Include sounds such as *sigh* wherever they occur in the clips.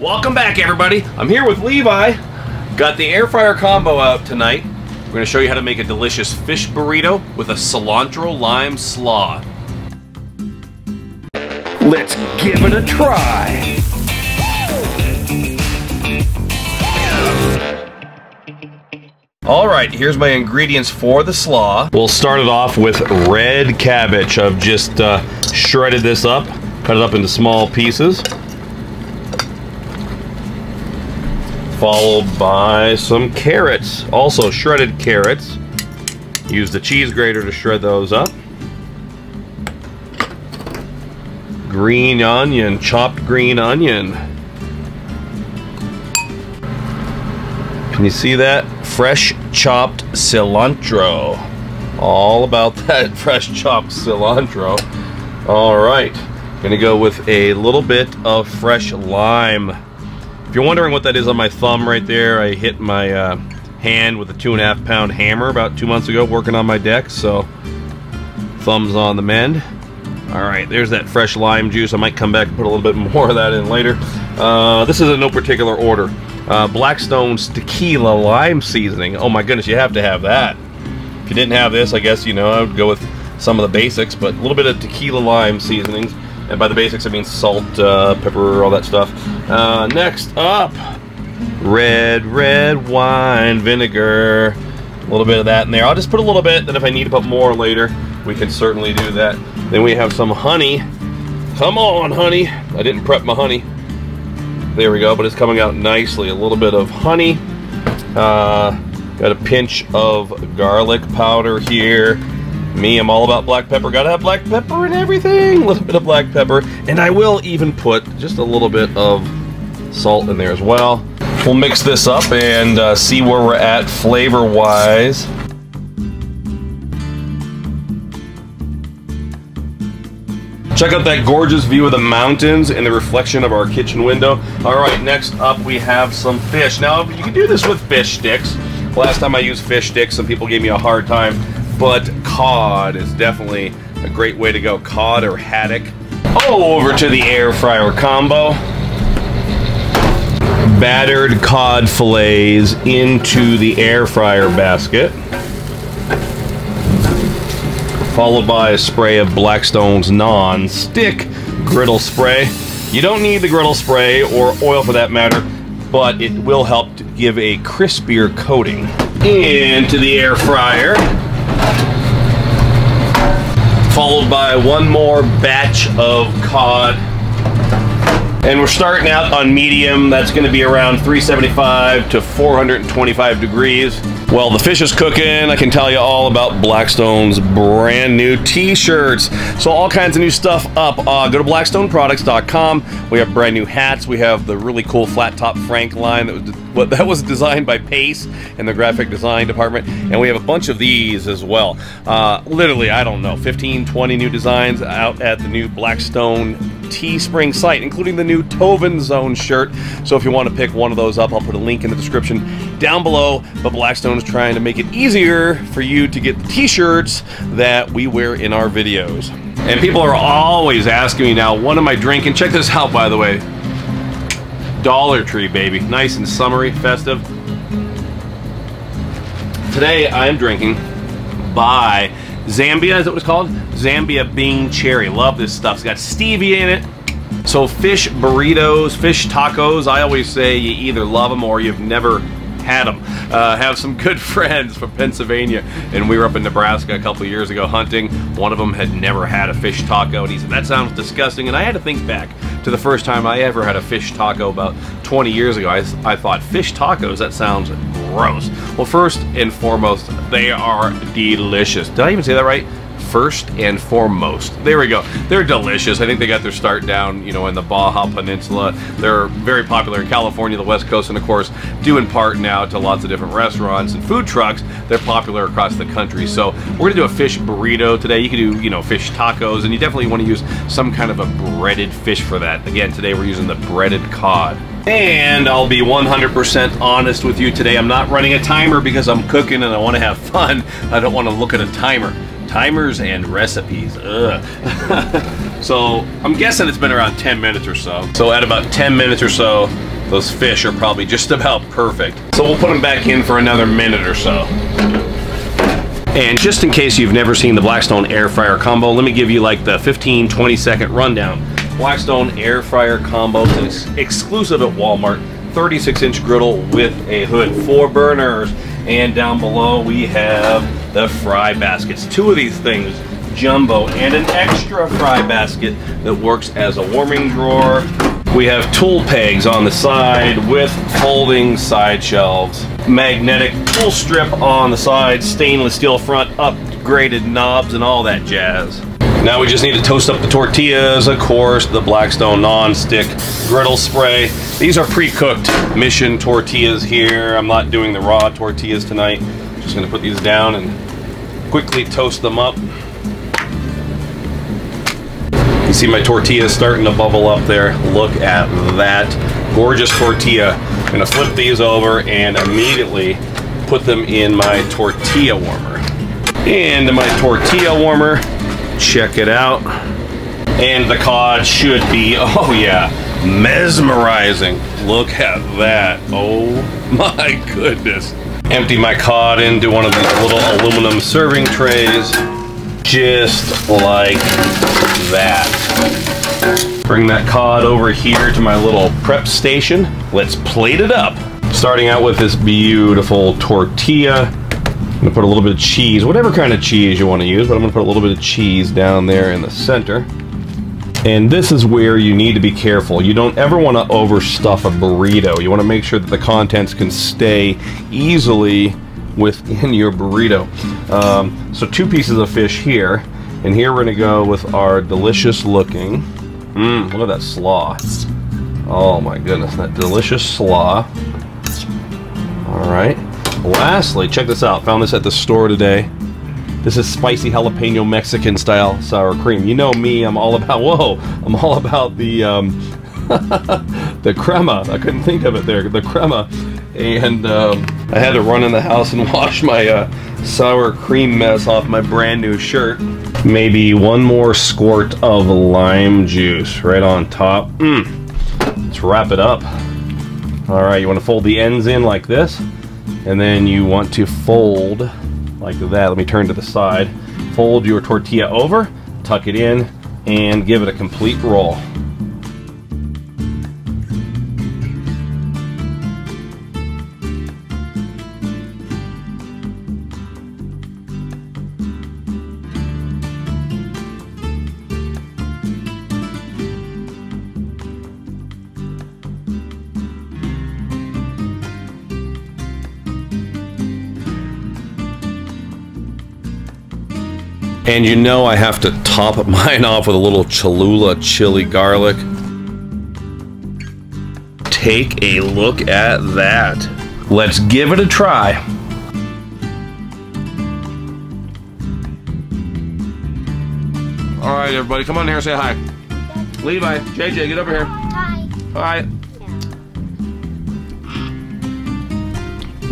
Welcome back, everybody. I'm here with Levi. Got the air fryer combo out tonight. We're going to show you how to make a delicious fish burrito with a cilantro lime slaw. Let's give it a try. All right, here's my ingredients for the slaw. We'll start it off with red cabbage. I've just uh, shredded this up, cut it up into small pieces. Followed by some carrots, also shredded carrots. Use the cheese grater to shred those up. Green onion, chopped green onion. Can you see that? Fresh chopped cilantro. All about *laughs* that fresh chopped cilantro. All right, gonna go with a little bit of fresh lime. If you're wondering what that is on my thumb right there, I hit my uh, hand with a two and a half pound hammer about two months ago working on my deck, so thumbs on the mend. All right, there's that fresh lime juice. I might come back and put a little bit *laughs* more of that in later. Uh, this is in no particular order. Uh, Blackstone's tequila lime seasoning. Oh my goodness, you have to have that. If you didn't have this, I guess, you know, I would go with some of the basics, but a little bit of tequila lime seasonings. And by the basics, I mean salt, uh, pepper, all that stuff. Uh, next up, red, red wine vinegar. A little bit of that in there. I'll just put a little bit, then if I need to put more later, we can certainly do that. Then we have some honey. Come on, honey. I didn't prep my honey. There we go, but it's coming out nicely. A little bit of honey. Uh, got a pinch of garlic powder here. Me, I'm all about black pepper. Gotta have black pepper and everything. A little bit of black pepper. And I will even put just a little bit of salt in there as well. We'll mix this up and uh, see where we're at flavor-wise. Check out that gorgeous view of the mountains and the reflection of our kitchen window. All right, next up we have some fish. Now, you can do this with fish sticks. Last time I used fish sticks, some people gave me a hard time but cod is definitely a great way to go. Cod or haddock. Oh, over to the air fryer combo. Battered cod fillets into the air fryer basket. Followed by a spray of Blackstone's non-stick griddle spray. You don't need the griddle spray or oil for that matter, but it will help to give a crispier coating. Into the air fryer followed by one more batch of cod. And we're starting out on medium. That's going to be around 375 to 425 degrees. Well, the fish is cooking. I can tell you all about Blackstone's brand new t-shirts. So all kinds of new stuff up. Uh, go to blackstoneproducts.com. We have brand new hats. We have the really cool flat top Frank line that was, what, that was designed by Pace in the graphic design department. And we have a bunch of these as well. Uh, literally, I don't know, 15, 20 new designs out at the new Blackstone Teespring site, including the new Toven Zone shirt. So if you want to pick one of those up, I'll put a link in the description down below. But Blackstone is trying to make it easier for you to get the t-shirts that we wear in our videos. And people are always asking me now, what am I drinking? Check this out, by the way. Dollar Tree, baby. Nice and summery, festive. Today, I'm drinking by Zambia, is that what it's called? Zambia Bing Cherry. Love this stuff. It's got stevia in it. So fish burritos, fish tacos, I always say you either love them or you've never had them. Uh, have some *laughs* good friends from Pennsylvania, and we were up in Nebraska a couple years ago hunting. One of them had never had a fish taco, and he said, that sounds disgusting. And I had to think back to the first time I ever had a fish taco about 20 years ago. I, I thought, fish tacos, that sounds gross. Well, first and foremost, they are delicious. Did I even say that right? First and foremost. There we go. They're delicious. I think they got their start down, you know, in the Baja Peninsula. They're very popular in California, the West Coast, and of course, due in part now to lots of different restaurants and food trucks. They're popular across the country. So we're gonna do a fish burrito today. You can do, you know, fish tacos, and you definitely want to use some kind of a breaded fish for that. Again, today we're using the breaded cod. And I'll be 100% honest with you today. I'm not running a timer because I'm cooking and I want to have fun. I don't want to look at a timer. Timers and recipes. Ugh. *laughs* so I'm guessing it's been around 10 minutes or so. So at about 10 minutes or so, those fish are probably just about perfect. So we'll put them back in for another minute or so. And just in case you've never seen the Blackstone air fryer combo, let me give you like the 15, 20 second rundown. Blackstone air fryer combo is exclusive at Walmart. 36 inch griddle with a hood, four burners. And down below we have the fry baskets. Two of these things, jumbo, and an extra fry basket that works as a warming drawer. We have tool pegs on the side with folding side shelves. Magnetic tool strip on the side, stainless steel front, upgraded knobs and all that jazz. Now we just need to toast up the tortillas, of course, the Blackstone non-stick griddle spray. These are pre-cooked mission tortillas here. I'm not doing the raw tortillas tonight. Just gonna put these down and quickly toast them up. You see my tortillas starting to bubble up there. Look at that gorgeous tortilla. I'm gonna flip these over and immediately put them in my tortilla warmer. Into my tortilla warmer, check it out. And the cod should be, *laughs* oh yeah, mesmerizing. Look at that, oh my goodness. Empty my cod into one of these little aluminum serving trays, just like that. Bring that cod over here to my little prep station. Let's plate it up. Starting out with this beautiful tortilla. I'm gonna put a little bit of cheese, whatever kind of cheese you want to use, but I'm gonna put a little bit of cheese down there in the center. And this is where you need to be careful. You don't ever want to overstuff a burrito. You want to make sure that the contents can stay easily within *laughs* your burrito. Um, so two pieces of fish here. And here we're going to go with our delicious looking, mmm, look at that slaw. Oh my goodness, that delicious slaw. All right. Lastly, check this out. Found this at the store today. This is spicy jalapeno Mexican style sour cream. You know me, I'm all about, whoa, I'm all about the, um, *laughs* the crema. I couldn't think of it there, the crema. And um, I had to run in the house and *laughs* wash my uh, sour cream mess off my brand new shirt. Maybe one more squirt of lime juice right on top. Mm. Let's wrap it up. All right, you want to fold the ends in like this, and then you want to fold like that. Let me turn to the side. Fold your tortilla over, tuck it in, and give it a complete roll. And you know I have to top *laughs* mine off with a little Cholula chili garlic. Take a look at that. Let's give it a try. All right, everybody, come on here and say hi. Levi, JJ, get over here. Hi. Hi.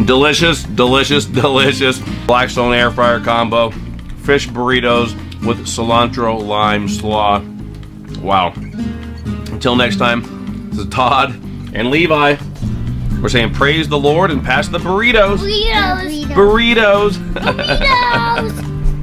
Delicious, delicious, *laughs* delicious Blackstone air fryer combo. Fish burritos with cilantro lime slaw. Wow. Until next time, this is Todd and Levi. We're saying praise the Lord and pass the burritos. Burritos. Burritos. Burritos. *laughs*